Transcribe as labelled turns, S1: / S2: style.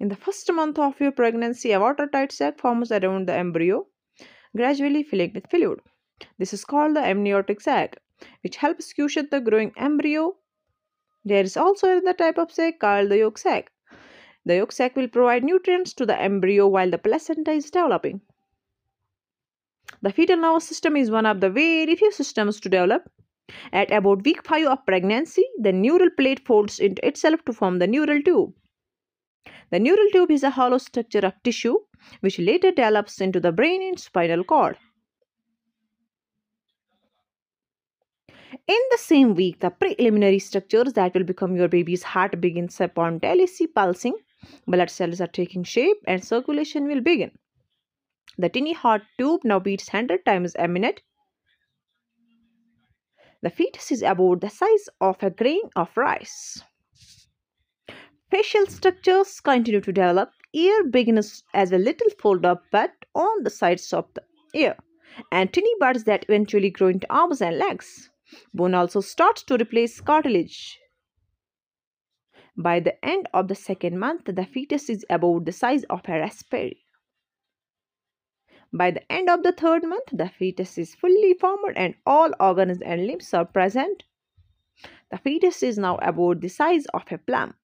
S1: In the first month of your pregnancy, a watertight sac forms around the embryo, gradually filling with fluid. This is called the amniotic sac, which helps cushion the growing embryo. There is also another type of sac called the yolk sac. The yolk sac will provide nutrients to the embryo while the placenta is developing. The fetal nervous system is one of the very few systems to develop. At about week 5 of pregnancy, the neural plate folds into itself to form the neural tube. The neural tube is a hollow structure of tissue which later develops into the brain and spinal cord. In the same week, the preliminary structures that will become your baby's heart begin spontaneously pulsing. Blood cells are taking shape and circulation will begin. The tiny heart tube now beats 100 times a minute. The fetus is about the size of a grain of rice. Facial structures continue to develop. Ear begins as a little fold-up bud on the sides of the ear and tiny buds that eventually grow into arms and legs. Bone also starts to replace cartilage. By the end of the second month, the fetus is about the size of a raspberry. By the end of the third month, the fetus is fully formed and all organs and limbs are present. The fetus is now about the size of a plum.